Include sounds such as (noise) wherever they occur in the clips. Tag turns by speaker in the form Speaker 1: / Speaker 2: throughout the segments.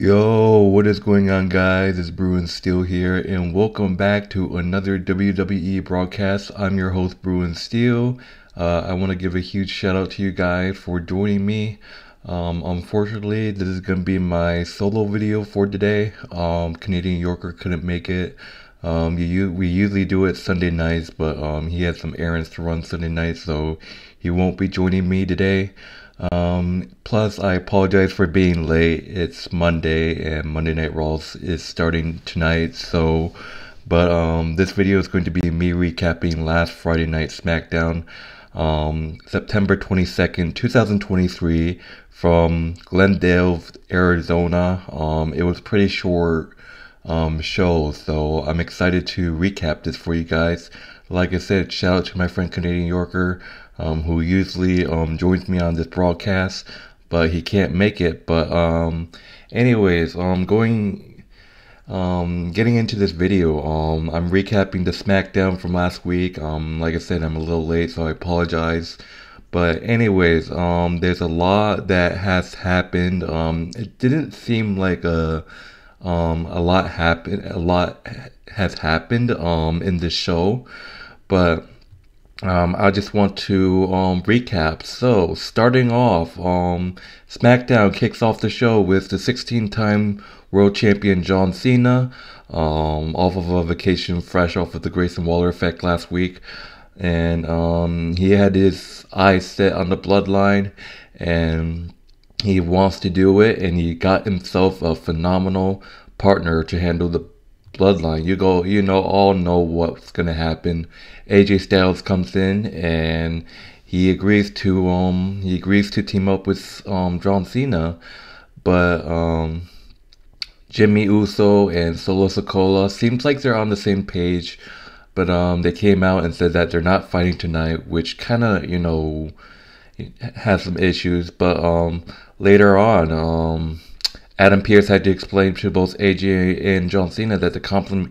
Speaker 1: Yo, what is going on, guys? It's Bruin Steel here, and welcome back to another WWE broadcast. I'm your host, Bruin Steel. Uh, I want to give a huge shout out to you guys for joining me. Um, unfortunately, this is going to be my solo video for today. Um, Canadian Yorker couldn't make it. Um, you, we usually do it Sunday nights, but um, he had some errands to run Sunday night, so he won't be joining me today. Um, plus, I apologize for being late. It's Monday, and Monday Night Raw is starting tonight. So, but um, this video is going to be me recapping last Friday night SmackDown, um, September 22nd, 2023, from Glendale, Arizona. Um, it was pretty short um, show, so I'm excited to recap this for you guys. Like I said, shout out to my friend Canadian Yorker um, who usually um, joins me on this broadcast, but he can't make it. But um, anyways, um, going, um, getting into this video, um, I'm recapping the SmackDown from last week. Um, like I said, I'm a little late, so I apologize. But anyways, um, there's a lot that has happened. Um, it didn't seem like a um, a lot happened. A lot has happened um, in this show, but um, I just want to um, recap. So, starting off, um, SmackDown kicks off the show with the 16 time world champion John Cena, um, off of a vacation fresh off of the Grayson Waller effect last week. And um, he had his eyes set on the bloodline, and he wants to do it, and he got himself a phenomenal partner to handle the bloodline. You go, you know, all know what's gonna happen. AJ Styles comes in and he agrees to um he agrees to team up with um John Cena, but um Jimmy Uso and Solo Sikoa seems like they're on the same page, but um they came out and said that they're not fighting tonight, which kind of you know has some issues. But um later on um Adam Pearce had to explain to both AJ and John Cena that the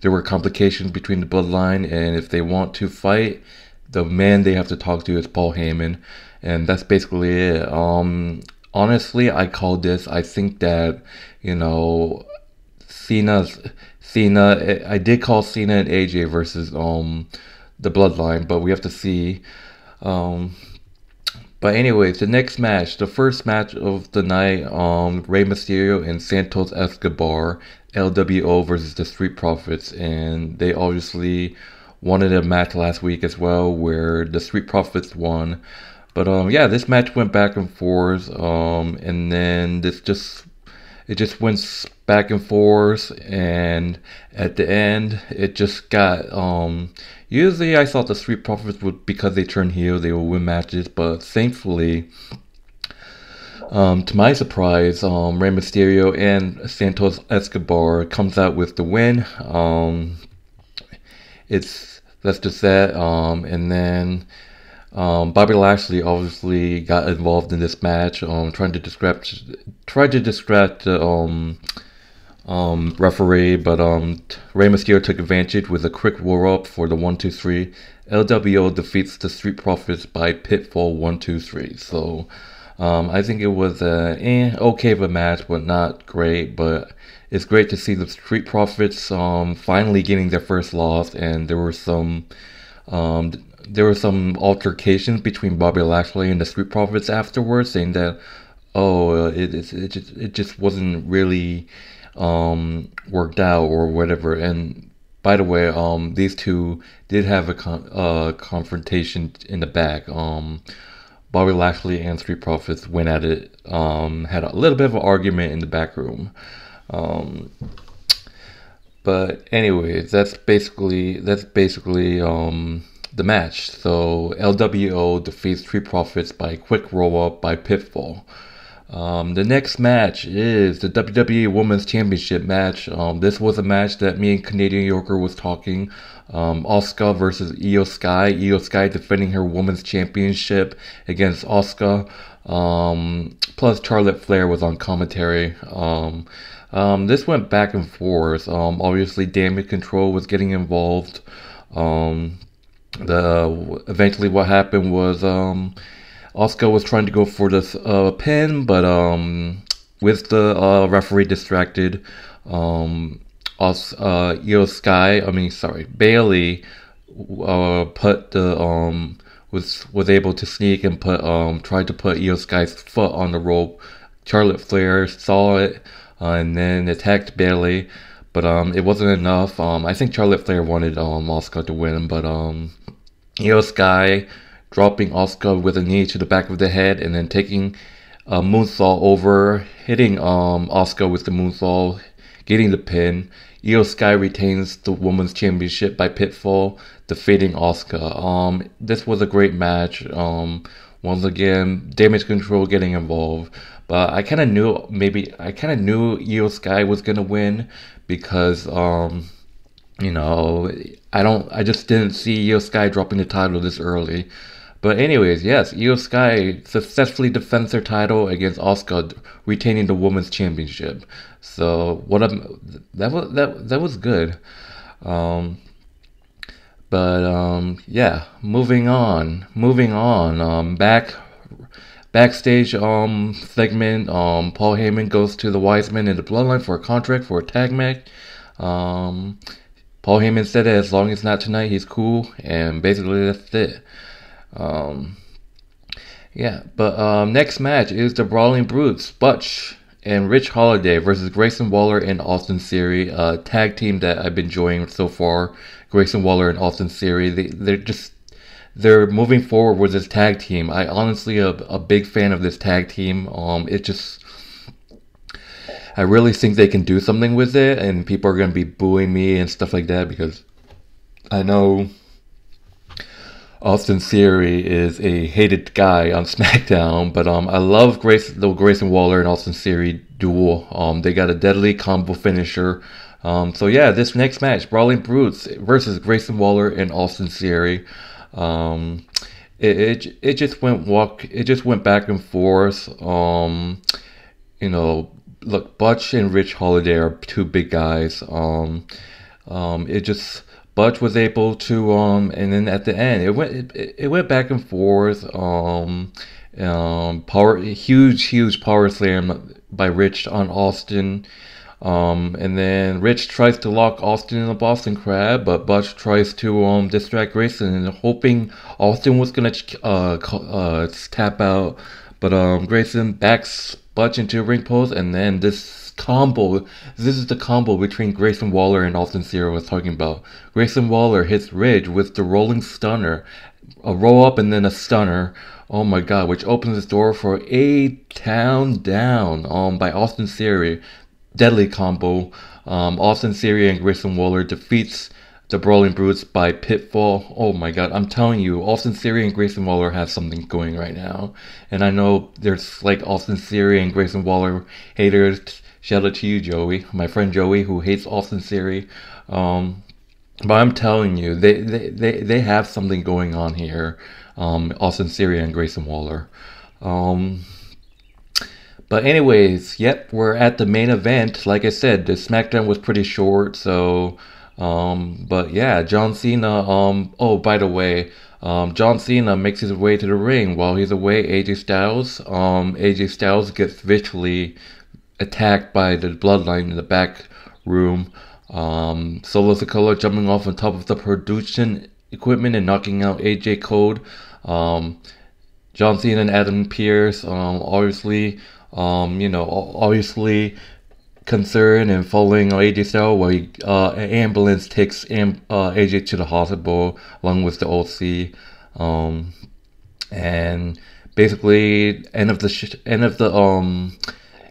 Speaker 1: there were complications between the bloodline, and if they want to fight, the man they have to talk to is Paul Heyman, and that's basically it. Um, honestly, I call this. I think that you know, Cena's Cena. I did call Cena and AJ versus um the bloodline, but we have to see. Um, but anyways, the next match, the first match of the night, um, Rey Mysterio and Santos Escobar, LWO versus the Street Profits, and they obviously wanted a match last week as well, where the Street Profits won. But um, yeah, this match went back and forth, um, and then this just it just went back and forth, and at the end, it just got um Usually, I thought the Street Profits would, because they turn heel, they will win matches, but thankfully, um, to my surprise, um, Rey Mysterio and Santos Escobar comes out with the win. Um, it's that's just that. Um, and then um, Bobby Lashley obviously got involved in this match, um, trying to distract, tried to distract um, um, referee, but um, Rey Mysterio took advantage with a quick roll up for the 1 2 3. LWO defeats the Street Profits by pinfall 1 2 3. So um, I think it was a eh, okay of a match, but not great. But it's great to see the Street Profits um, finally getting their first loss, and there were some. Um, there were some altercations between Bobby Lashley and the Street Profits afterwards, saying that, oh, it, it, it, just, it just wasn't really um, worked out or whatever. And by the way, um, these two did have a con- uh, confrontation in the back. Um, Bobby Lashley and Street Profits went at it, um, had a little bit of an argument in the back room. Um, but anyways, that's basically that's basically um, the match. So LWO defeats Street Profits by quick roll up by Pinfall. Um, the next match is the WWE Women's Championship match. Um, this was a match that me and Canadian Yorker was talking. Um, Asuka versus Iyo Sky. Iyo Sky defending her Women's Championship against Asuka. Um, plus Charlotte Flair was on commentary. Um, um, this went back and forth. Obviously, Damage Control was getting involved. The eventually what happened was Asuka was trying to go for this uh, pin, but um, with the uh, referee distracted, um, also, uh, Iyo Sky, I mean, sorry, Bayley uh, put the um was was able to sneak and put um tried to put Iyo Sky's foot on the rope. Charlotte Flair saw it uh, and then attacked Bayley, but um it wasn't enough. Um, I think Charlotte Flair wanted um Asuka to win, but um Iyo Sky dropping Asuka with a knee to the back of the head and then taking a moonsault over, hitting um Asuka with the moonsault, getting the pin. Iyo Sky retains the women's championship by pinfall, defeating Asuka. Um, this was a great match. Um, once again, damage control getting involved, but I kind of knew maybe I kind of knew Iyo Sky was gonna win because um, you know, I don't, I just didn't see Iyo Sky dropping the title this early. But anyways, yes, Iyo Sky successfully defends her title against Asuka, retaining the women's championship. So what a that was that that was good. Um, but um, yeah, moving on, moving on. Um, back backstage um segment. Um, Paul Heyman goes to the Wise Men in the Bloodline for a contract for a tag match. Um, Paul Heyman said that as long as not tonight, he's cool, and basically that's it. Um, yeah, but um, next match is the Brawling Brutes, Butch and Ridge Holland versus Grayson Waller and Austin Theory, a tag team that I've been enjoying so far. Grayson Waller and Austin Theory, they, they're just they're moving forward with this tag team. I honestly a, a big fan of this tag team. Um, it just I really think they can do something with it, and people are gonna be booing me and stuff like that because I know Austin Theory is a hated guy on (laughs) SmackDown, but um, I love Grace, the Grayson Waller and Austin Theory duel. Um, they got a deadly combo finisher. Um, so yeah, this next match, Brawling Brutes versus Grayson Waller and Austin Theory. Um, it, it it just went walk. It just went back and forth. Um, you know, look, Butch and Ridge Holland are two big guys. Um, um, it just Butch was able to um and then at the end it went it, it went back and forth um um power huge huge power slam by Ridge on Austin. Um and then Ridge tries to lock Austin in the Boston Crab but Butch tries to um distract Grayson and hoping Austin was gonna uh, uh tap out. But um Grayson backs Butch into a ring post and then this combo. This is the combo between Grayson Waller and Austin Theory was talking about. Grayson Waller hits Ridge with the rolling stunner, a roll up and then a stunner. Oh my god, which opens the door for a town down um, by Austin Theory. Deadly combo. Um, Austin Theory and Grayson Waller defeats the Brawling Brutes by Pinfall. Oh my god, I'm telling you, Austin Theory and Grayson Waller have something going right now. And I know there's like Austin Theory and Grayson Waller haters Shout out to you, Joey, my friend Joey, who hates Austin Theory. Um, but I'm telling you, they, they, they, they have something going on here. Um, Austin Theory and Grayson Waller. Um, but anyways, yep, we're at the main event. Like I said, the SmackDown was pretty short, so um, but yeah, John Cena. Um, oh, by the way, um, John Cena makes his way to the ring. While he's away, AJ Styles. Um, AJ Styles gets visually attacked by the bloodline in the back room. Um, Solo Sikoa jumping off on top of the production equipment and knocking out AJ Code. Um, John Cena and Adam Pearce, um, obviously, um, you know, obviously concerned and following AJ Styles while he, uh, an ambulance takes Am- uh, AJ to the hospital along with the OC. Um, and basically, end of the sh- end of the um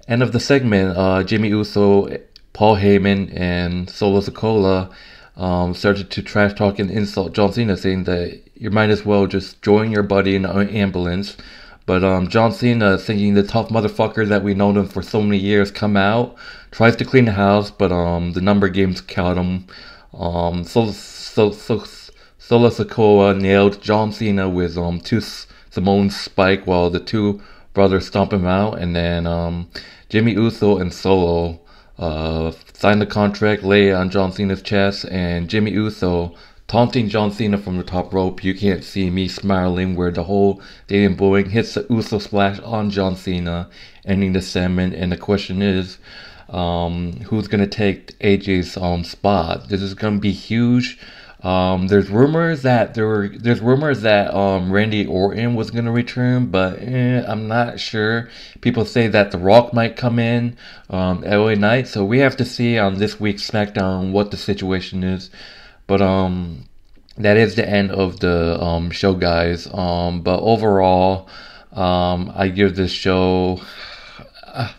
Speaker 1: End of the segment, uh, Jimmy Uso, Paul Heyman, and Solo Sikoa um, started to trash talk and insult John Cena, saying that you might as well just join your buddy in an ambulance. But um, John Cena, thinking the tough motherfucker that we known him for so many years, come out, tries to clean the house, but um, the number games caught him. Um, so, so, so, Solo Sikoa nailed John Cena with um, two Samoan spike while the two brothers stomp him out, and then um, Jimmy Uso and Solo uh, signed the contract, lay on John Cena's chest, and Jimmy Uso taunting John Cena from the top rope. You can't see me smiling where the whole Daniel Bryan hits the Uso splash on John Cena, ending the segment. And the question is, um, who's gonna take AJ's um, spot? This is gonna be huge. Um, there's rumors that there were there's rumors that um, Randy Orton was gonna return, but eh, I'm not sure. People say that The Rock might come in um, LA Knight, so we have to see on this week's SmackDown what the situation is. But um, that is the end of the um, show, guys. Um, but overall, um, I give this show. (sighs)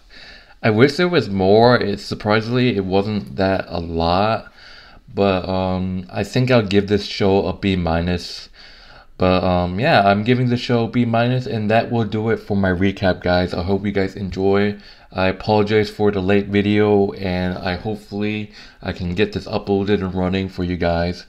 Speaker 1: I wish there was more. It surprisingly it wasn't that a lot. But um, I think I'll give this show a B minus. But um, yeah, I'm giving the show B minus, and that will do it for my recap, guys. I hope you guys enjoy. I apologize for the late video, and I hopefully I can get this uploaded and running for you guys.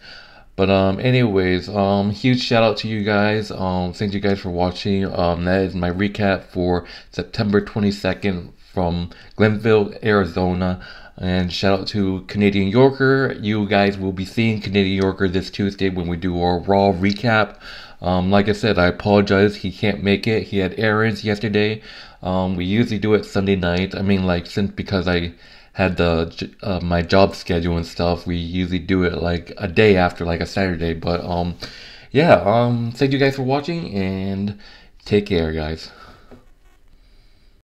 Speaker 1: But um, anyways, um, huge shout out to you guys. Um, thank you guys for watching. Um, that is my recap for September 22nd from Glendale, Arizona. And shout out to Canadian Yorker. You guys will be seeing Canadian Yorker this Tuesday when we do our Raw recap. Um, like I said, I apologize. He can't make it. He had errands yesterday. Um, we usually do it Sunday night. I mean, like, since because I had the uh, my job schedule and stuff, we usually do it like a day after, like a Saturday. But um, yeah. Um, thank you guys for watching and take care, guys.